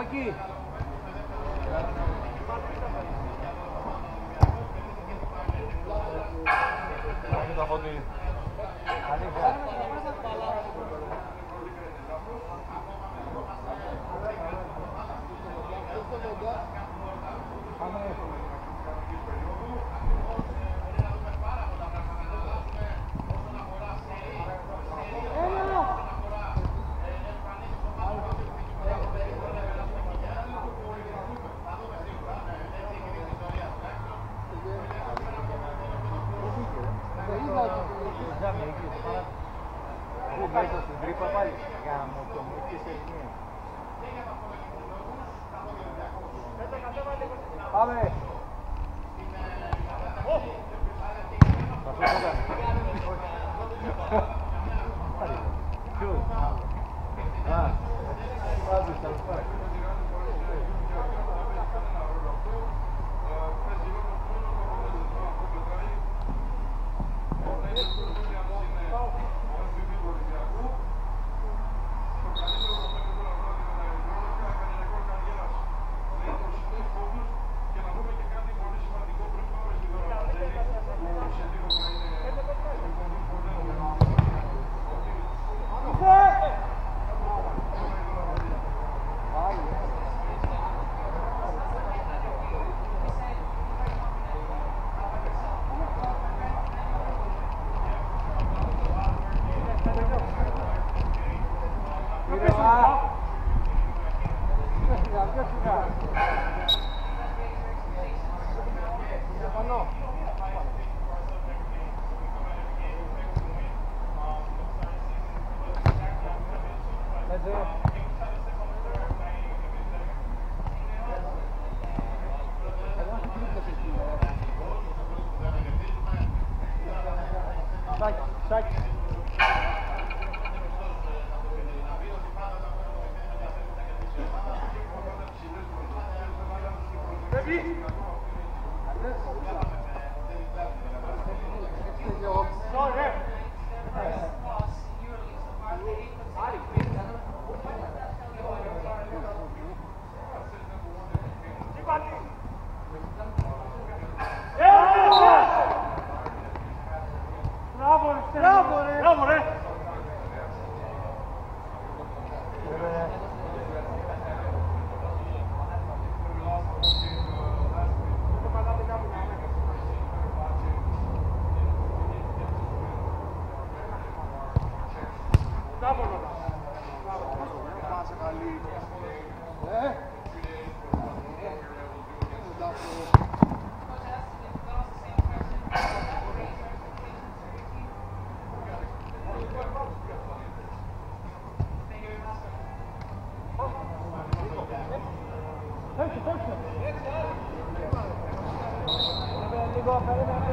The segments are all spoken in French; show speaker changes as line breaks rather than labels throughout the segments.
aqui.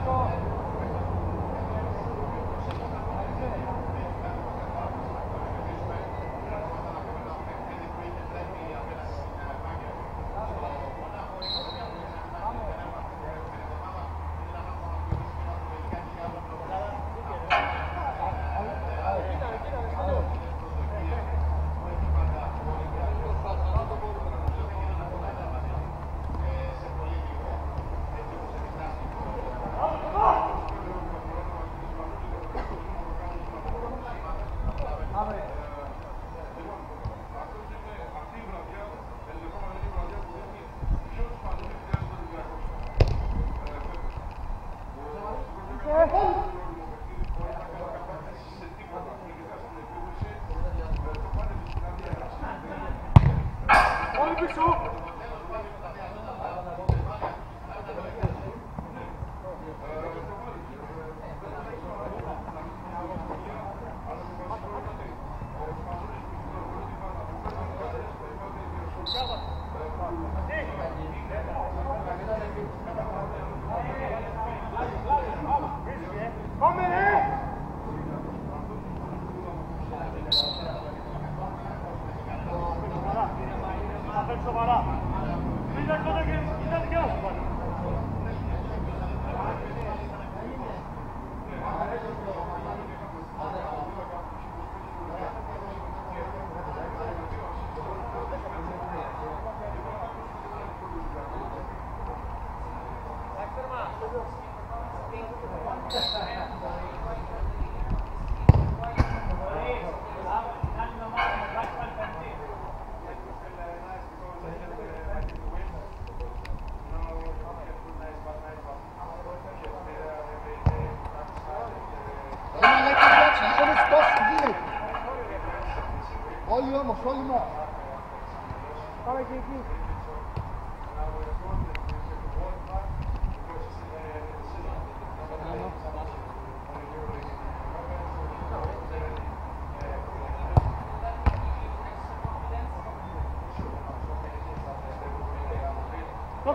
行こ Thank you.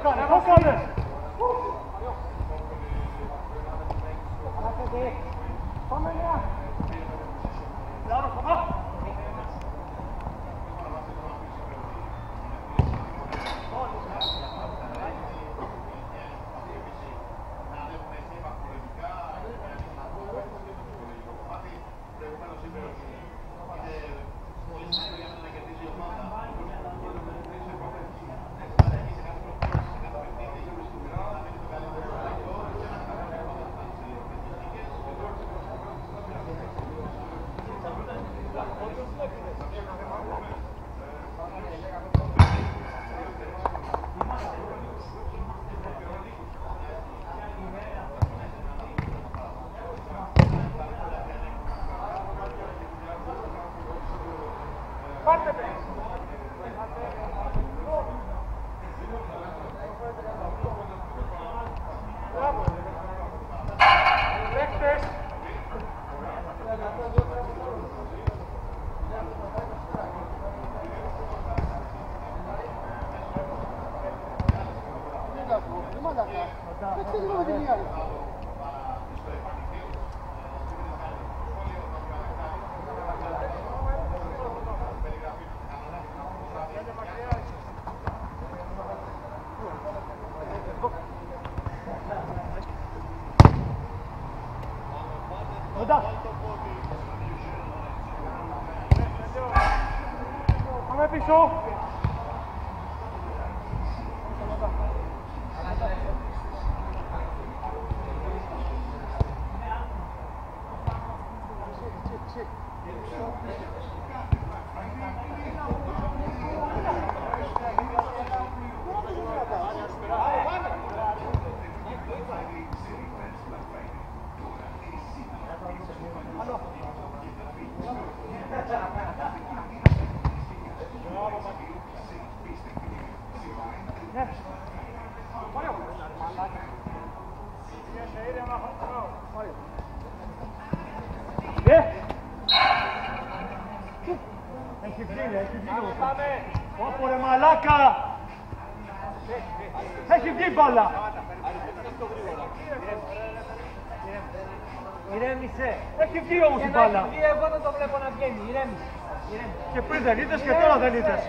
Pokale, Pokale!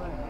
Amen.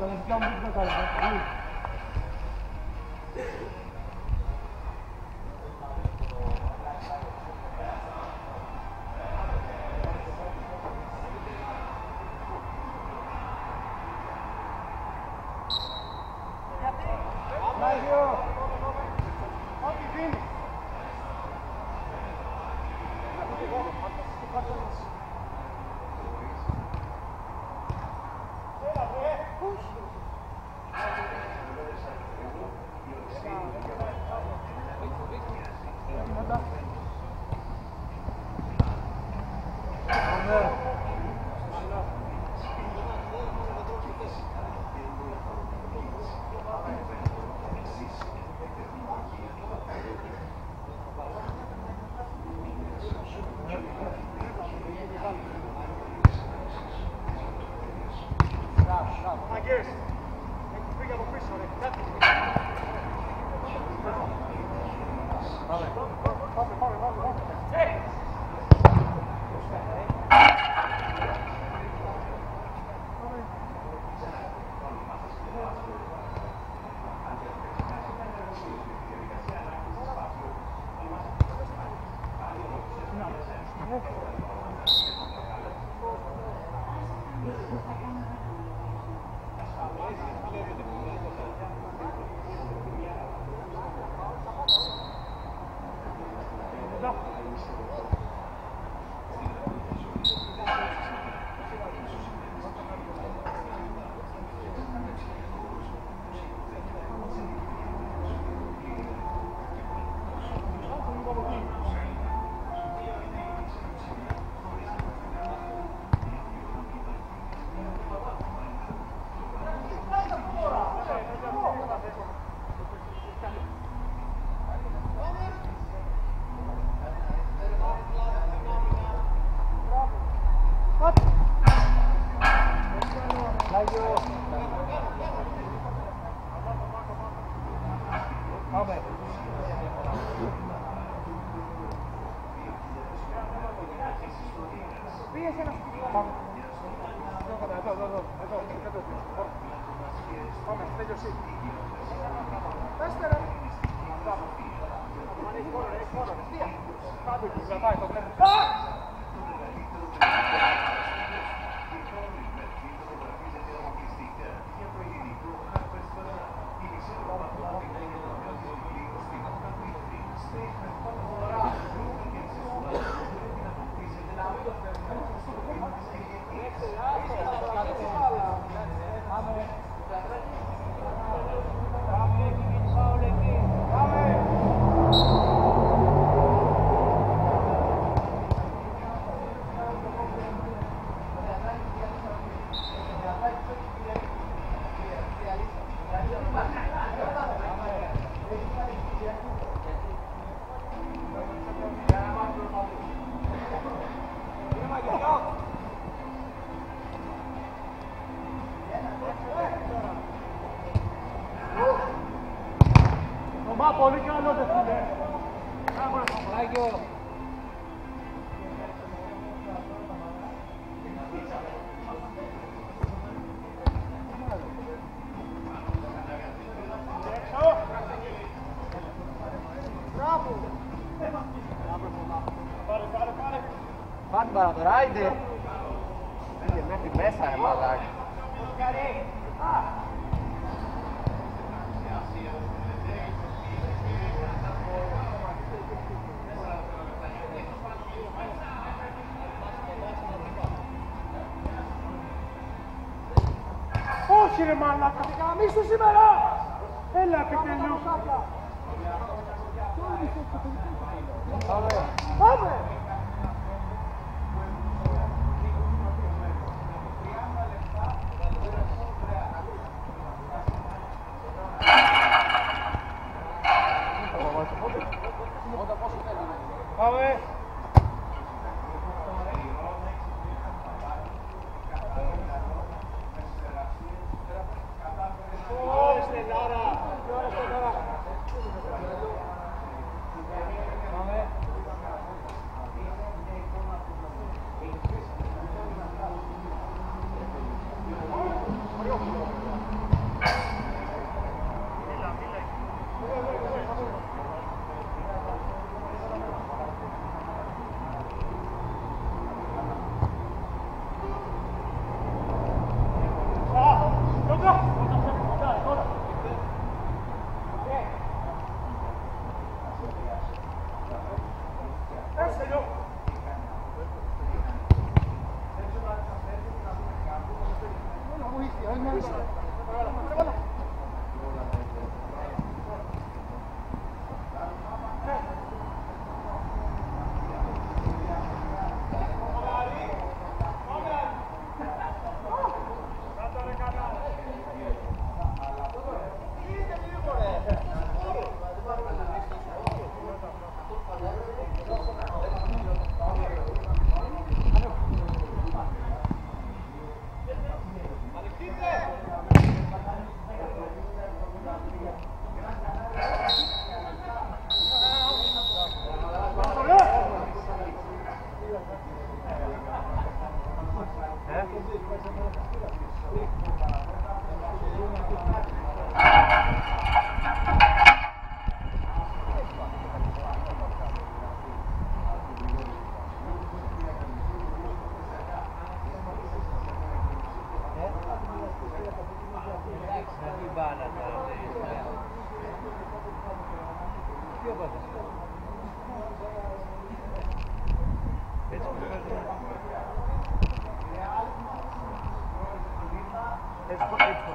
咱们这个。Travis. 你是谁？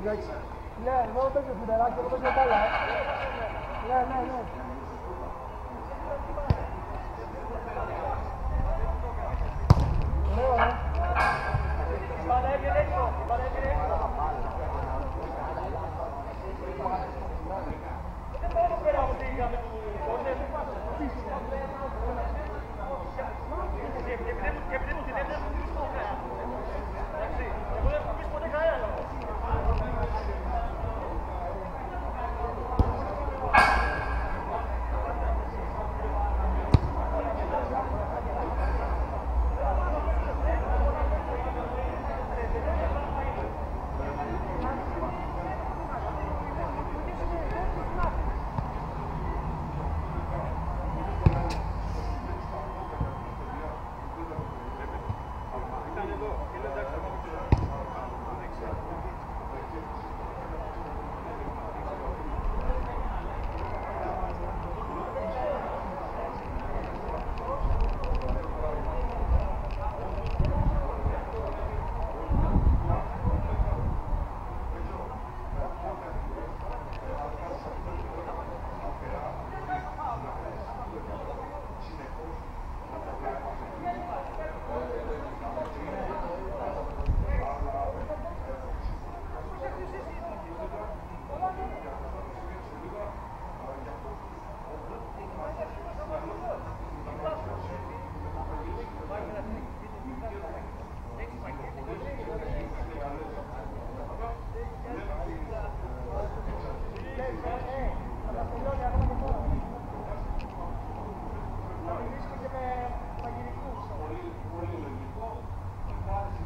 εντάξει. Ναι, εγώ παίζω φιντεράκι, εγώ παίζω παλά. 我我这个，你看。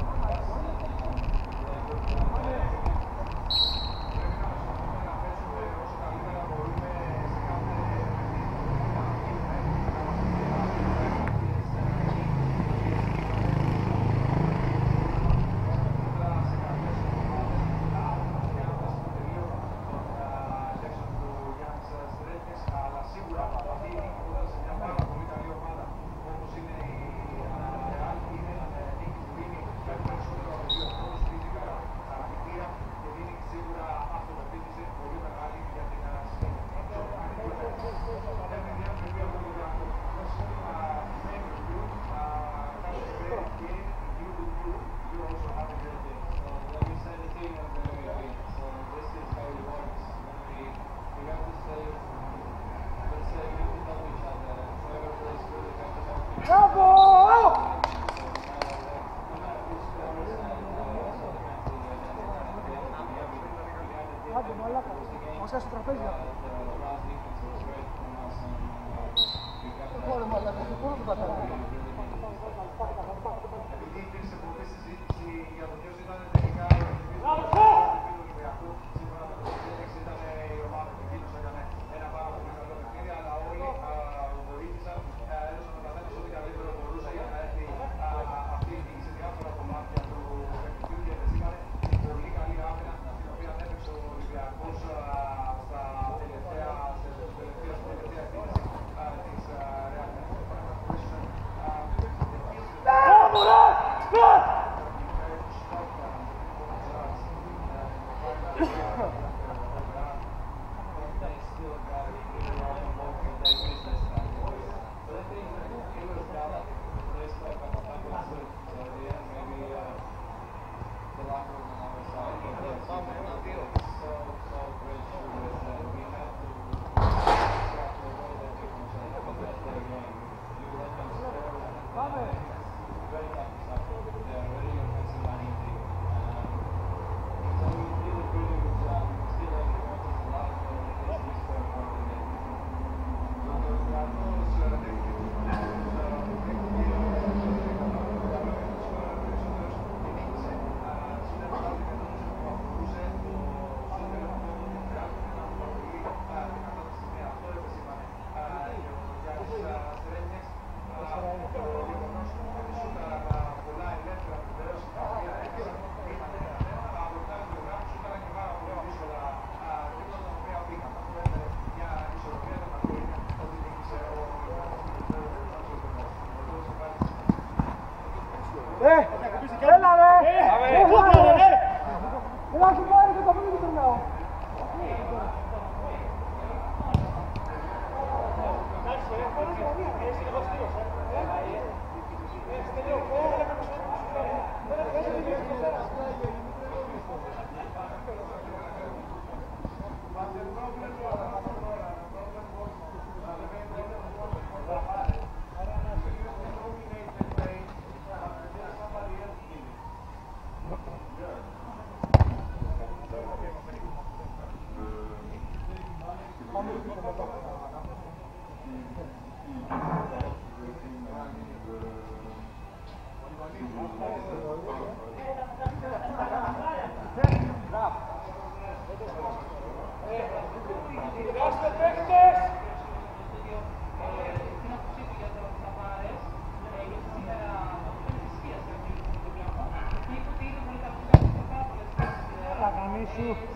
嗯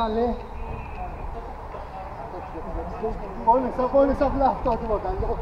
Bakanlığı. Oynasa oynasa laf tadı bakanlığı.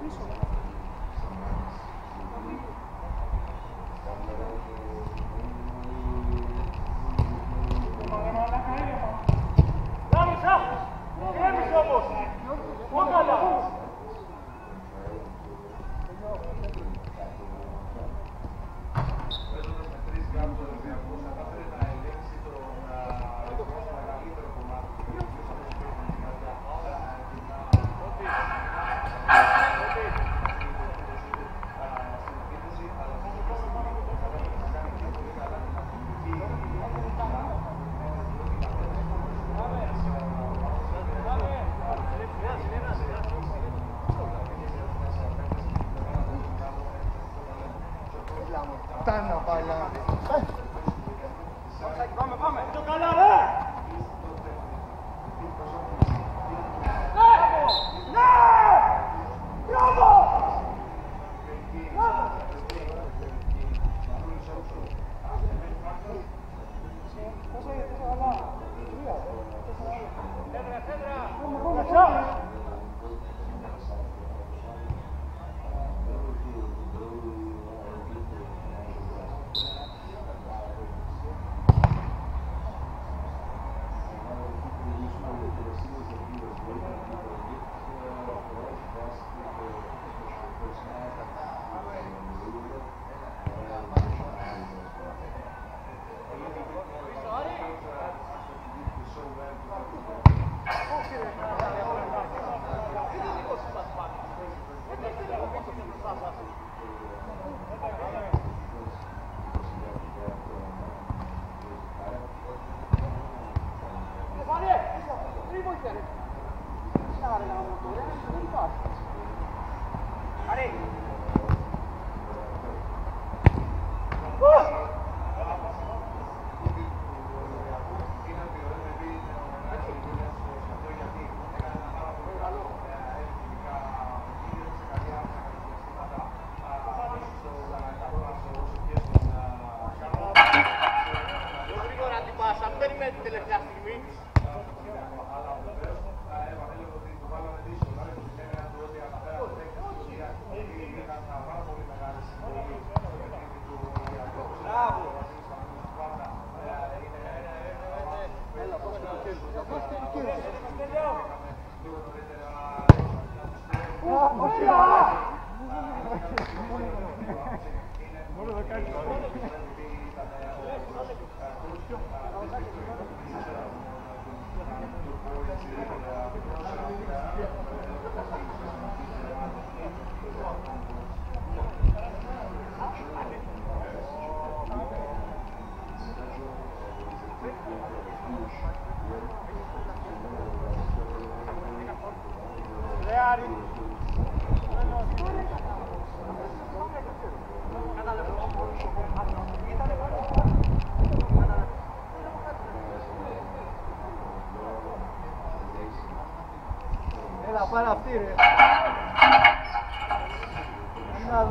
appreciate it. para a fila. Anda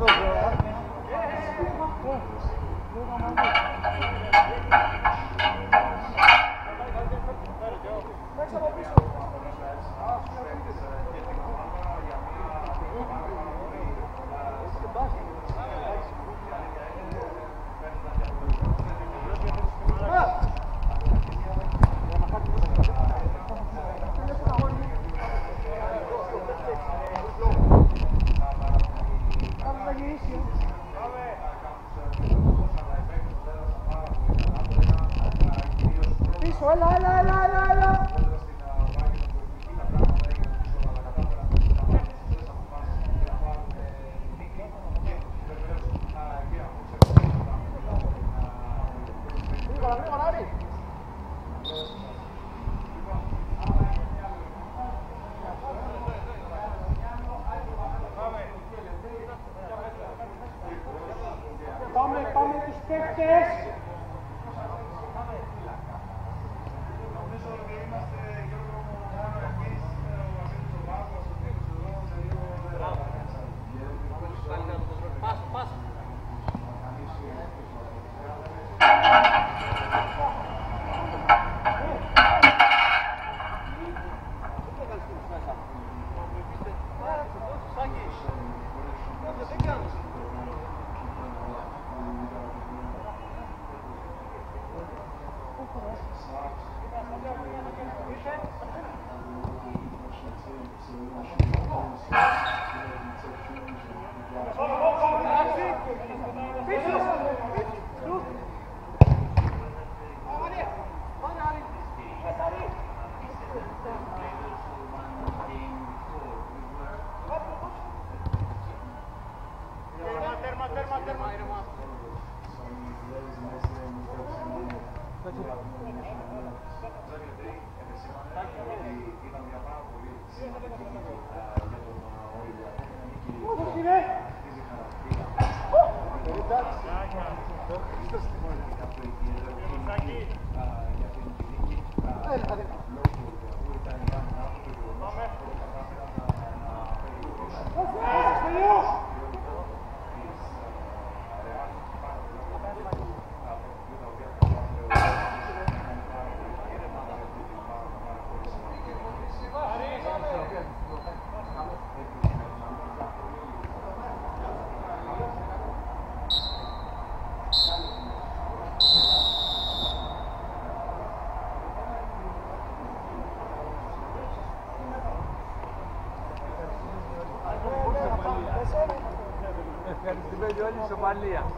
schon mal Somalia.